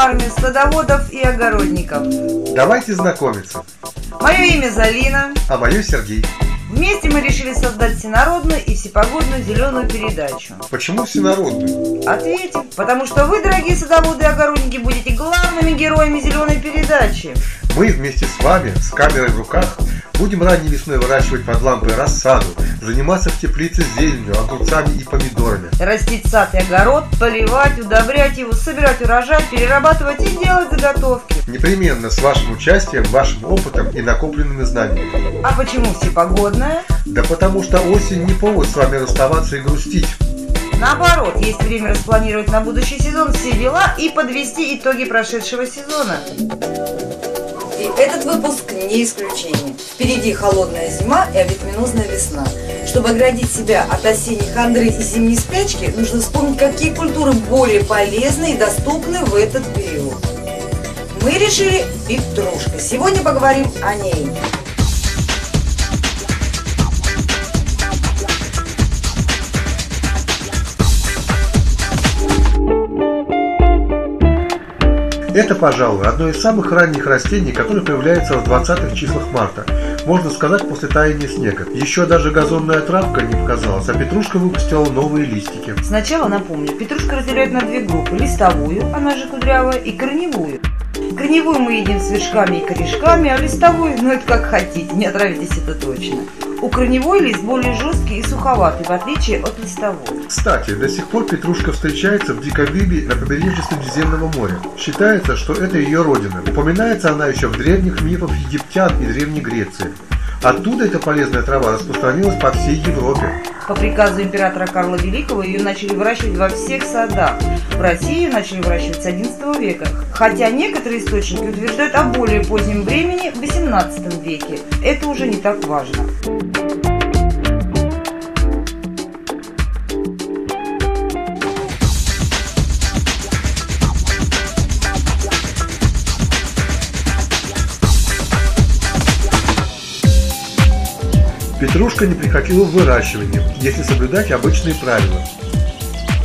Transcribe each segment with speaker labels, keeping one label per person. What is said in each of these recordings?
Speaker 1: армию садоводов и огородников.
Speaker 2: Давайте знакомиться.
Speaker 1: Мое имя Залина.
Speaker 2: А мое Сергей.
Speaker 1: Вместе мы решили создать всенародную и всепогодную зеленую передачу.
Speaker 2: Почему всенародную?
Speaker 1: Ответим. Потому что вы, дорогие садоводы и огородники, будете главными героями зеленой передачи.
Speaker 2: Мы вместе с вами, с камерой в руках, будем ранней весной выращивать под лампой рассаду, заниматься в теплице зеленью, огурцами и помидорами.
Speaker 1: Растить сад и огород, поливать, удобрять его, собирать урожай, перерабатывать и делать заготовки.
Speaker 2: Непременно с вашим участием, вашим опытом и накопленными знаниями.
Speaker 1: А почему всепогодная?
Speaker 2: Да потому что осень не повод с вами расставаться и грустить.
Speaker 1: Наоборот, есть время распланировать на будущий сезон все дела и подвести итоги прошедшего сезона.
Speaker 3: И этот выпуск не исключение. Впереди холодная зима и авитаминозная весна. Чтобы оградить себя от осенней хандры и зимней спячки, нужно вспомнить, какие культуры более полезны и доступны в этот период. Мы решили петрушка. Сегодня поговорим о ней.
Speaker 2: Это, пожалуй, одно из самых ранних растений, которое появляется в 20-х числах марта. Можно сказать, после таяния снега. Еще даже газонная травка не показалась, а петрушка выпустила новые листики.
Speaker 1: Сначала напомню, петрушка разделяют на две группы. Листовую, она же кудрявая, и корневую. Корневую мы едим с вершками и корешками, а листовую, ну это как хотите, не отравитесь это точно. У корневой лист более жесткий и суховатый, в отличие от листовой.
Speaker 2: Кстати, до сих пор петрушка встречается в дикой рыбе на побережье Средиземного моря. Считается, что это ее родина. Упоминается она еще в древних мифах египтян и Древней Греции. Оттуда эта полезная трава распространилась по всей Европе.
Speaker 1: По приказу императора Карла Великого ее начали выращивать во всех садах. В России ее начали выращивать с XI века. Хотя некоторые источники утверждают о более позднем времени в XVIII веке. Это уже не так важно.
Speaker 2: Петрушка не приходила в выращивание, если соблюдать обычные правила.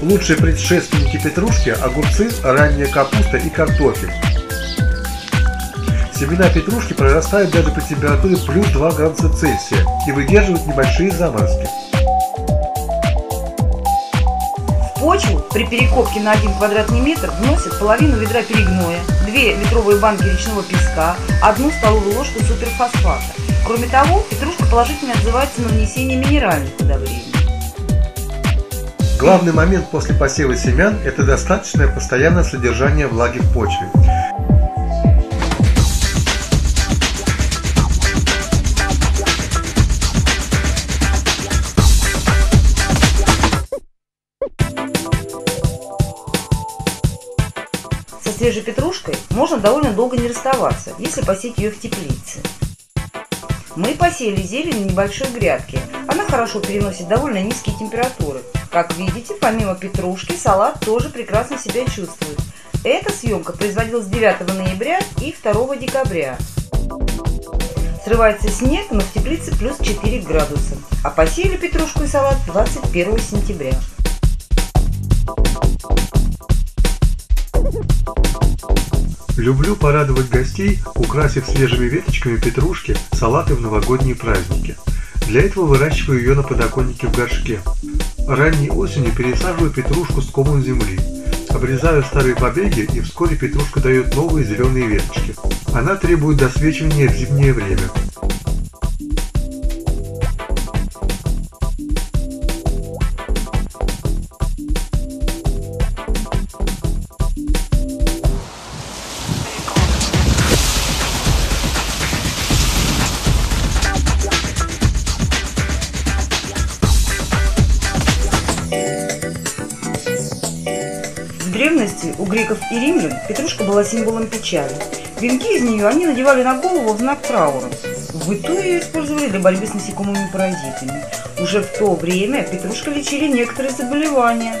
Speaker 2: Лучшие предшественники петрушки – огурцы, ранняя капуста и картофель. Семена петрушки прорастают даже при температуре плюс 2 градуса Цельсия и выдерживают небольшие заморозки.
Speaker 1: В почву при перекопке на 1 квадратный метр вносят половину ведра перегноя, 2 литровые банки речного песка, 1 столовую ложку суперфосфата. Кроме того, петрушка положительно отзывается на внесение минеральных удобрений.
Speaker 2: Главный момент после посева семян – это достаточное постоянное содержание влаги в почве.
Speaker 1: Свежей петрушкой можно довольно долго не расставаться, если посеять ее в теплице. Мы посеяли зелень на небольшой грядке. Она хорошо переносит довольно низкие температуры. Как видите, помимо петрушки, салат тоже прекрасно себя чувствует. Эта съемка производилась 9 ноября и 2 декабря. Срывается снег, но в теплице плюс 4 градуса. А посеяли петрушку и салат 21 сентября.
Speaker 2: Люблю порадовать гостей, украсив свежими веточками петрушки салаты в новогодние праздники. Для этого выращиваю ее на подоконнике в горшке. Ранней осенью пересаживаю петрушку с комом земли. Обрезаю старые побеги и вскоре петрушка дает новые зеленые веточки. Она требует досвечивания в зимнее время.
Speaker 1: У греков и римлян петрушка была символом печали. Венки из нее они надевали на голову в знак траура. В быту ее использовали для борьбы с насекомыми паразитами. Уже в то время петрушка лечили некоторые заболевания.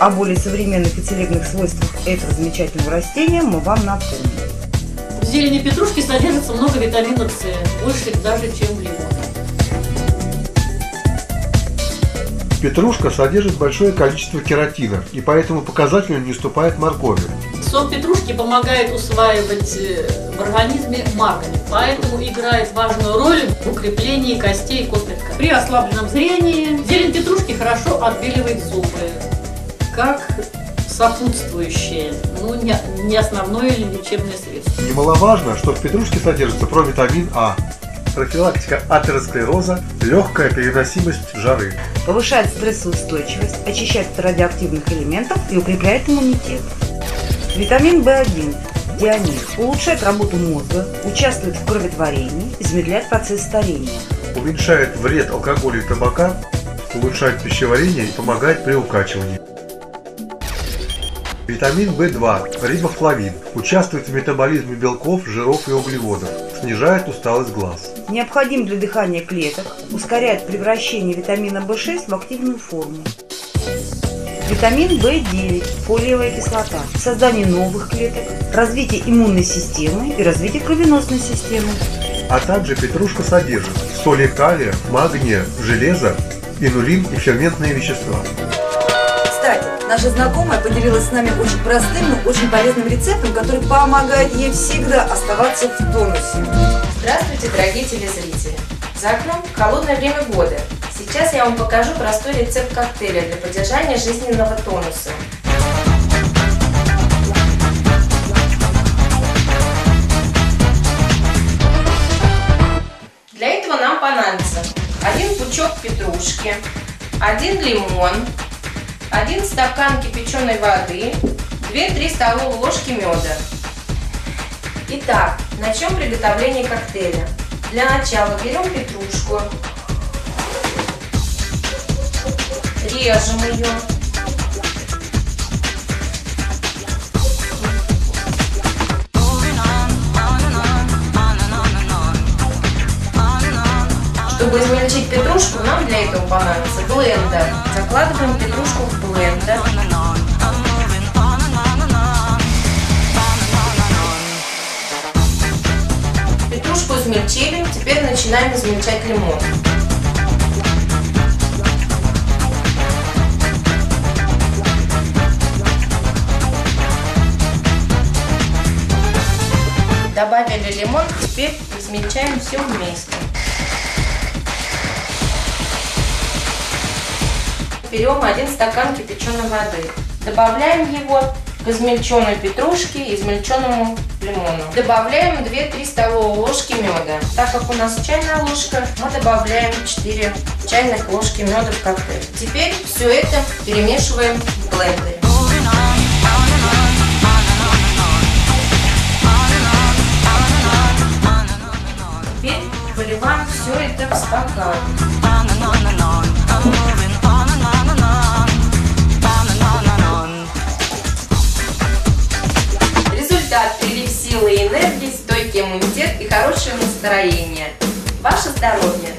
Speaker 1: О более современных и целебных свойствах этого замечательного растения мы вам напомним.
Speaker 4: В зелени петрушки содержится много витамина С, больше даже, чем в лимоне.
Speaker 2: Петрушка содержит большое количество кератина и поэтому показательно не уступает моркови.
Speaker 4: Сок петрушки помогает усваивать э, в организме магний, поэтому играет важную роль в укреплении костей и костных тканей. При ослабленном зрении зелень петрушки хорошо отбеливает зубы, как сопутствующее, ну не, не основное лечебное средство.
Speaker 2: Немаловажно, что в петрушке содержится провитамин А. Профилактика атеросклероза, легкая переносимость жары.
Speaker 1: Повышает стрессоустойчивость, очищает от радиоактивных элементов и укрепляет иммунитет. Витамин В1 дианин улучшает работу мозга, участвует в кроветворении, замедляет процесс старения.
Speaker 2: Уменьшает вред алкоголя и табака, улучшает пищеварение и помогает при укачивании. Витамин В2, рибофлавин, участвует в метаболизме белков, жиров и углеводов, снижает усталость глаз.
Speaker 1: Необходим для дыхания клеток, ускоряет превращение витамина В6 в активную форму. Витамин В9, фолиевая кислота, создание новых клеток, развитие иммунной системы и развитие кровеносной системы.
Speaker 2: А также петрушка содержит соли калия, магния, железа, инулин и ферментные вещества.
Speaker 3: Наша знакомая поделилась с нами очень простым, но очень полезным рецептом, который помогает ей всегда оставаться в тонусе.
Speaker 5: Здравствуйте, дорогие телезрители! За окном холодное время года. Сейчас я вам покажу простой рецепт коктейля для поддержания жизненного тонуса. Для этого нам понадобится один пучок петрушки, один лимон, один стакан кипяченой воды, 2-3 столовые ложки меда. Итак, начнем приготовление коктейля. Для начала берем петрушку, режем ее. Измельчить петрушку, нам для этого понадобится блендер. Закладываем петрушку в блендер. Петрушку измельчили, теперь начинаем измельчать лимон. Добавили лимон, теперь измельчаем все вместе. Берем один стакан кипяченой воды. Добавляем его к измельченной петрушке и измельченному лимону. Добавляем 2-3 столовые ложки меда. Так как у нас чайная ложка, мы добавляем 4 чайных ложки меда в коктейль. Теперь все это перемешиваем в блендере. Теперь выливаем все это в стакан. Силы и энергии, стойкий иммунитет и хорошее настроение. Ваше здоровье!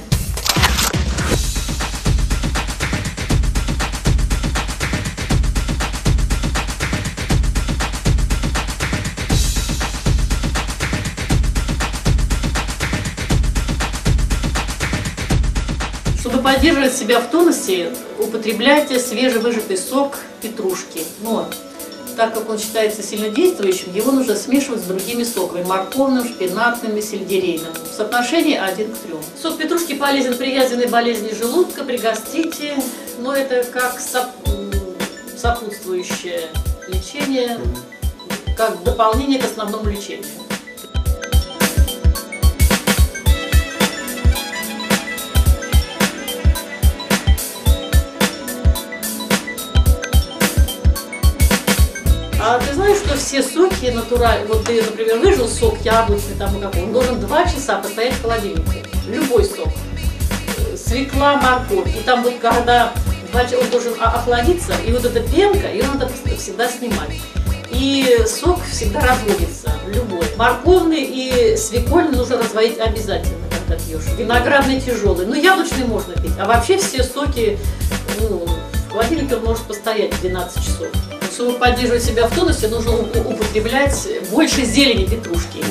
Speaker 4: Чтобы поддерживать себя в тонусе, употребляйте свежевыжатый сок петрушки. Но так как он считается сильнодействующим, его нужно смешивать с другими соками – морковным, шпинатным и сельдерейным. В соотношении 1 к 3. Сок петрушки полезен при язвенной болезни желудка, при гастите, но это как сопутствующее лечение, как дополнение к основному лечению. Что все соки натуральные, вот ты, например, выжил сок яблочный, там, какой, он должен 2 часа постоять в холодильнике. Любой сок. Свекла, морковь. И там вот когда он должен охладиться, и вот эта пенка, ее надо всегда снимать. И сок всегда разводится, любой. Морковный и свекольный нужно разводить обязательно, когда пьешь. Виноградный тяжелый. Ну, яблочный можно пить. А вообще все соки, ну, в холодильнике он может постоять 12 часов. Чтобы поддерживать себя в тонусе, нужно употреблять больше зелени петрушки.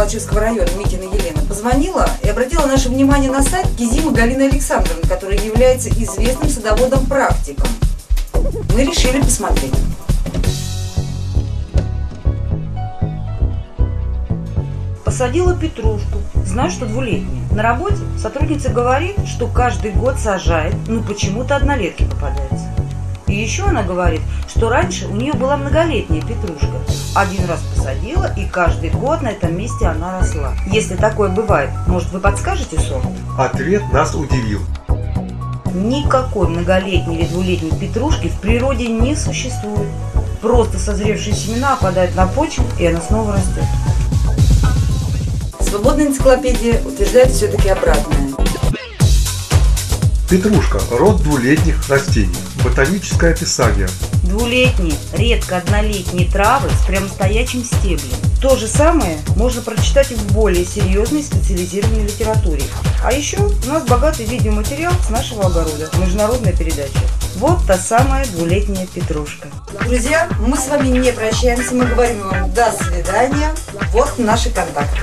Speaker 3: Калачевского района Митина Елена позвонила и обратила наше внимание на сайт Кизима Галины Александровны, которая является известным садоводом-практиком. Мы решили посмотреть.
Speaker 1: Посадила петрушку. Знаю, что двулетняя. На работе сотрудница говорит, что каждый год сажает, но почему-то однолетки попадаются. И еще она говорит, что раньше у нее была многолетняя петрушка. Один раз посадила, и каждый год на этом месте она росла. Если такое бывает, может вы подскажете сорт?
Speaker 2: Ответ нас удивил.
Speaker 1: Никакой многолетней или двулетней петрушки в природе не существует. Просто созревшие семена опадают на почву, и она снова растет.
Speaker 3: Свободная энциклопедия утверждает все-таки обратное.
Speaker 2: Петрушка – род двулетних растений. Ботаническое описание.
Speaker 1: Двулетние, редко однолетние травы с прямостоячим стеблем. То же самое можно прочитать и в более серьезной специализированной литературе. А еще у нас богатый видеоматериал с нашего огорода, международная передача. Вот та самая двулетняя петрушка.
Speaker 3: Друзья, мы с вами не прощаемся, мы говорим вам до свидания. Вот наши контакты.